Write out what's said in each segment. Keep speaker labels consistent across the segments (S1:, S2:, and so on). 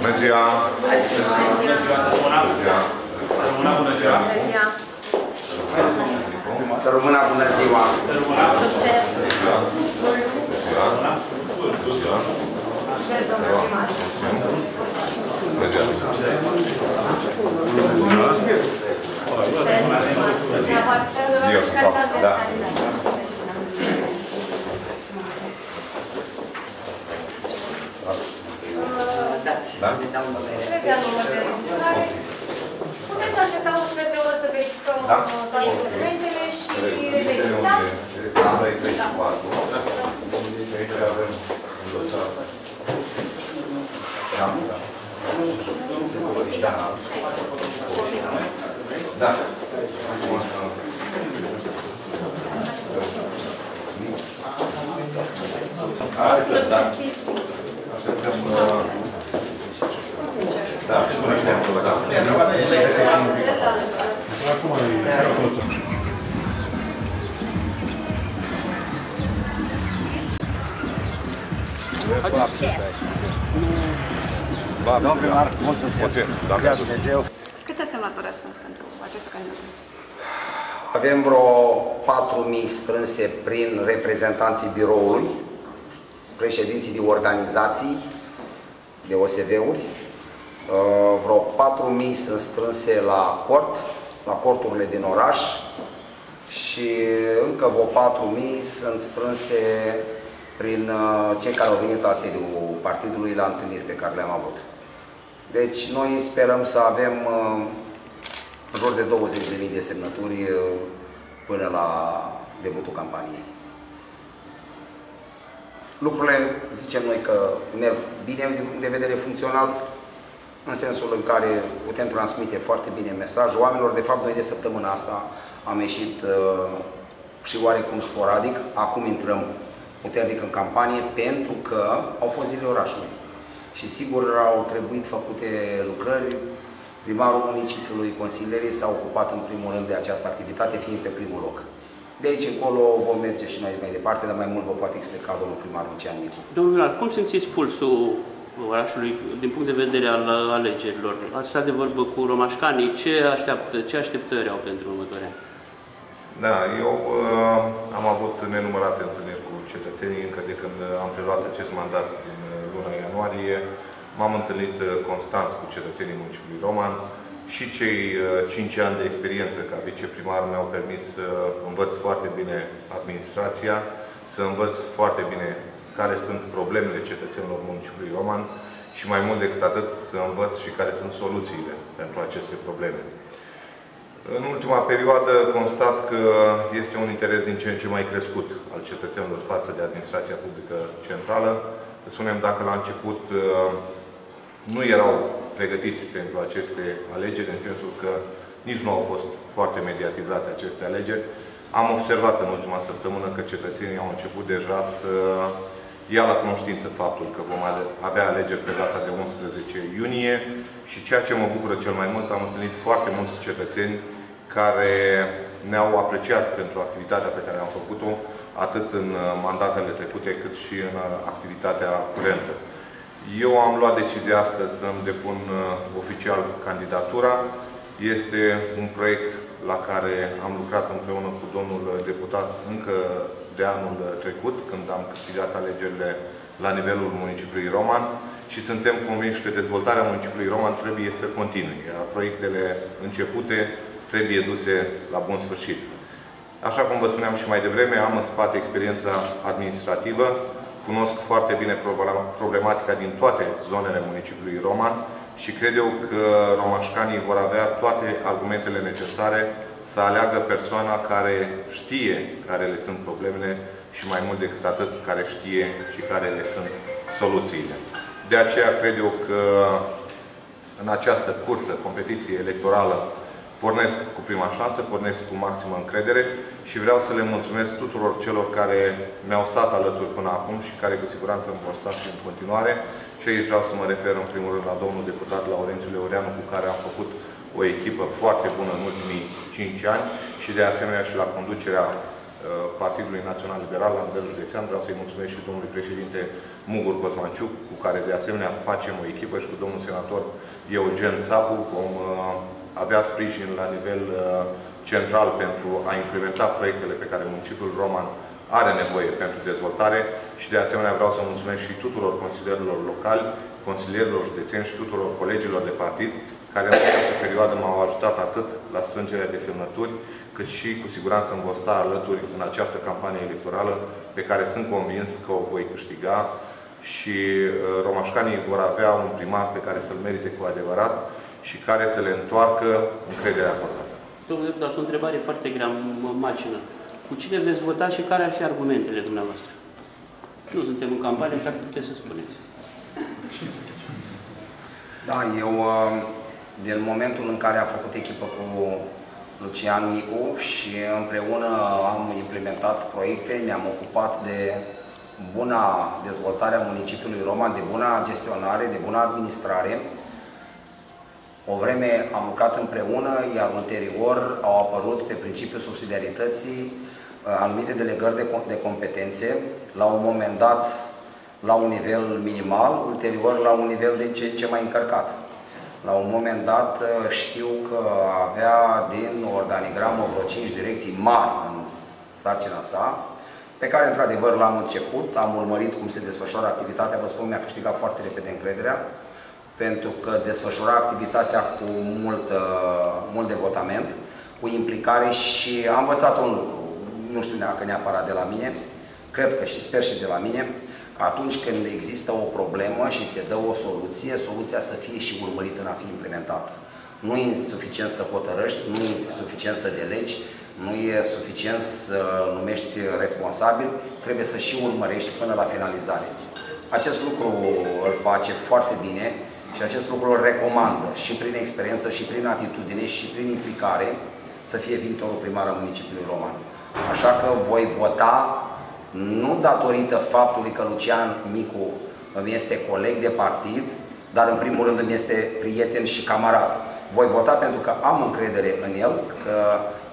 S1: Bună ziua!
S2: Să rămână bună ziua!
S3: Succes!
S1: Bună
S3: Dați,
S1: Da?
S3: ne dau numere.
S4: Trebuie număr de registrare. Puteți aștepta un sfert de oră să verificăm
S1: Da.
S4: uh, toate documentele și
S1: Documentele
S4: reveniți, da?
S1: unde? Da, la 34. Aici avem un dosar. Da, da. Da. Da. Hai, da. Așteptăm, uh, Da, până putem să vă dăm.
S2: Domnul primar, mult succes!
S1: Mulțumim,
S2: Să
S1: doamne
S2: dea
S1: ajută.
S2: Dumnezeu!
S5: Câte semnături ați strâns pentru această candidatură?
S2: Avem vreo 4.000 strânse prin reprezentanții biroului, președinții de organizații, de OSV-uri. Uh, Vreo 4.000 sunt strânse la cort, la corturile din oraș și încă vreo 4.000 sunt strânse prin uh, cei care au venit la sediul partidului la întâlniri pe care le-am avut. Deci noi sperăm să avem uh, în jur de 20.000 de semnături uh, până la debutul campaniei. Lucrurile, zicem noi că merg bine din punct de vedere funcțional, în sensul în care putem transmite foarte bine mesajul oamenilor. De fapt, noi de săptămâna asta am ieșit uh, și oarecum sporadic. Acum intrăm puternic în campanie pentru că au fost zile orașului. Și sigur au trebuit făcute lucrări. Primarul municipiului, consilierii s-au ocupat în primul rând de această activitate, fiind pe primul loc. De aici încolo vom merge și noi mai departe, dar mai mult vă poate explica domnul primar Lucian Nicu.
S6: Domnul primar, cum simțiți pulsul orașului din punct de vedere al alegerilor? Ați stat de vorbă cu romașcanii, ce, așteaptă, ce așteptări au pentru următoarea?
S1: Da, eu uh, am avut nenumărate întâlniri cu cetățenii încă de când am preluat acest mandat din uh, luna ianuarie. M-am întâlnit uh, constant cu cetățenii municipiului Roman și cei uh, 5 ani de experiență ca viceprimar mi-au permis să învăț foarte bine administrația, să învăț foarte bine care sunt problemele cetățenilor municipiului Roman și mai mult decât atât să învăț și care sunt soluțiile pentru aceste probleme. În ultima perioadă constat că este un interes din ce în ce mai crescut al cetățenilor față de administrația publică centrală. Să spunem, dacă la început uh, nu erau pregătiți pentru aceste alegeri, în sensul că nici nu au fost foarte mediatizate aceste alegeri, am observat în ultima săptămână că cetățenii au început deja să ia la cunoștință faptul că vom avea alegeri pe data de 11 iunie și ceea ce mă bucură cel mai mult, am întâlnit foarte mulți cetățeni care ne-au apreciat pentru activitatea pe care am făcut-o, atât în mandatele trecute, cât și în activitatea curentă. Eu am luat decizia astăzi să-mi depun uh, oficial candidatura. Este un proiect la care am lucrat împreună cu domnul deputat încă de anul trecut, când am câștigat alegerile la nivelul municipiului Roman și suntem convinși că dezvoltarea municipiului Roman trebuie să continue, iar proiectele începute trebuie duse la bun sfârșit. Așa cum vă spuneam și mai devreme, am în spate experiența administrativă, cunosc foarte bine problematica din toate zonele municipiului Roman și cred eu că romașcanii vor avea toate argumentele necesare să aleagă persoana care știe care le sunt problemele și mai mult decât atât, care știe și care le sunt soluțiile. De aceea cred eu că în această cursă, competiție electorală, pornesc cu prima șansă, pornesc cu maximă încredere și vreau să le mulțumesc tuturor celor care mi-au stat alături până acum și care cu siguranță îmi vor sta și în continuare. Și aici vreau să mă refer în primul rând la domnul deputat Laurențiu Leoreanu, cu care am făcut o echipă foarte bună în ultimii 5 ani și de asemenea și la conducerea Partidului Național Liberal la nivel județean. Vreau să-i mulțumesc și domnului președinte Mugur Cosmanciuc, cu care de asemenea facem o echipă și cu domnul senator Eugen Țapu. Vom avea sprijin la nivel central pentru a implementa proiectele pe care municipiul Roman are nevoie pentru dezvoltare și de asemenea vreau să mulțumesc și tuturor consilierilor locali, consilierilor județeni și tuturor colegilor de partid care în această perioadă m-au ajutat atât la strângerea de semnături, cât și cu siguranță îmi vor sta alături în această campanie electorală pe care sunt convins că o voi câștiga și uh, romașcanii vor avea un primar pe care să-l merite cu adevărat și care să le întoarcă încrederea acordată.
S6: Domnule deputat, o întrebare foarte grea, mă macină. Cu cine veți vota și care ar fi argumentele dumneavoastră? Nu suntem în campanie, așa că puteți să spuneți.
S2: Da, eu uh, din momentul în care am făcut echipă cu Lucian Micu și împreună am implementat proiecte, ne-am ocupat de buna dezvoltare a municipiului Roman, de buna gestionare, de buna administrare. O vreme am lucrat împreună, iar ulterior au apărut pe principiul subsidiarității uh, anumite delegări de, de competențe, la un moment dat la un nivel minimal, ulterior la un nivel de ce, ce mai încărcat. La un moment dat uh, știu că avea din organigramă vreo 5 direcții mari în sarcina sa, pe care într-adevăr l-am început, am urmărit cum se desfășoară activitatea, vă spun, mi-a câștigat foarte repede încrederea, pentru că desfășura activitatea cu mult, uh, mult devotament, cu implicare și am învățat un lucru, nu știu dacă neapărat de la mine, cred că și sper și de la mine, că atunci când există o problemă și se dă o soluție, soluția să fie și urmărită în a fi implementată. Nu e suficient să hotărăști, nu e suficient să delegi, nu e suficient să numești responsabil, trebuie să și urmărești până la finalizare. Acest lucru îl face foarte bine și acest lucru îl recomandă și prin experiență, și prin atitudine, și prin implicare să fie viitorul primar al municipiului Roman. Așa că voi vota nu datorită faptului că Lucian Micu îmi este coleg de partid, dar în primul rând îmi este prieten și camarad. Voi vota pentru că am încredere în el, că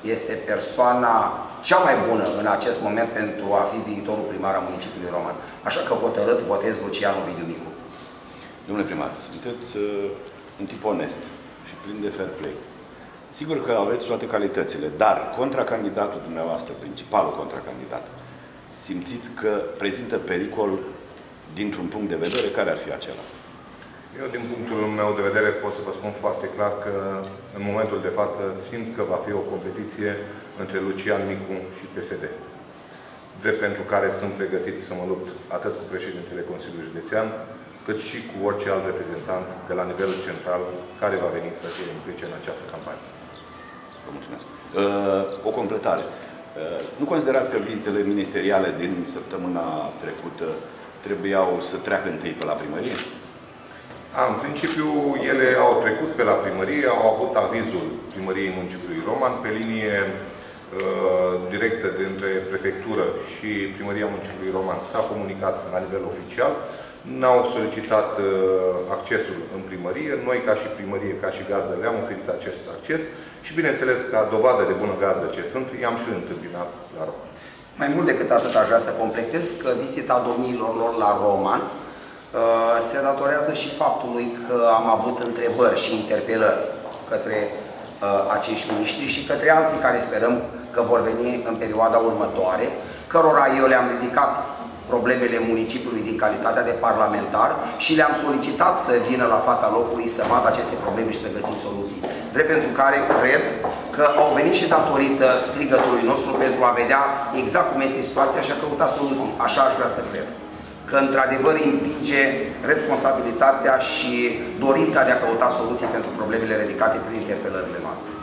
S2: este persoana cea mai bună în acest moment pentru a fi viitorul primar al municipiului Roman. Așa că hotărât votez Lucian Ovidiu Micu.
S7: Domnule primar, sunteți uh, un tip onest și plin de fair play. Sigur că aveți toate calitățile, dar contracandidatul dumneavoastră, principalul contracandidat, simțiți că prezintă pericol dintr-un punct de vedere, care ar fi acela?
S1: Eu, din punctul meu de vedere, pot să vă spun foarte clar că în momentul de față simt că va fi o competiție între Lucian Micu și PSD. Drept pentru care sunt pregătit să mă lupt atât cu președintele Consiliului Județean, cât și cu orice alt reprezentant de la nivel central care va veni să fie implice în această campanie.
S7: Vă mulțumesc. Uh, o completare. Uh, nu considerați că vizitele ministeriale din săptămâna trecută trebuiau să treacă întâi pe la primărie?
S1: A, în principiu, ele au trecut pe la primărie, au avut avizul primăriei municipiului Roman pe linie uh, directă dintre prefectură și primăria municipiului Roman s-a comunicat la nivel oficial n-au solicitat uh, accesul în primărie. Noi, ca și primărie, ca și gazdă, le-am oferit acest acces și, bineînțeles, ca dovadă de bună gazdă ce sunt, i-am și întâmpinat la Roman.
S2: Mai mult decât atât, aș vrea să completez că vizita domniilor lor la Roman uh, se datorează și faptului că am avut întrebări și interpelări către uh, acești miniștri și către alții care sperăm că vor veni în perioada următoare, cărora eu le-am ridicat problemele municipiului din calitatea de parlamentar și le-am solicitat să vină la fața locului să vadă aceste probleme și să găsim soluții. Drept pentru care cred că au venit și datorită strigătului nostru pentru a vedea exact cum este situația și a căuta soluții. Așa aș vrea să cred. Că într-adevăr împinge responsabilitatea și dorința de a căuta soluții pentru problemele ridicate prin interpelările noastre.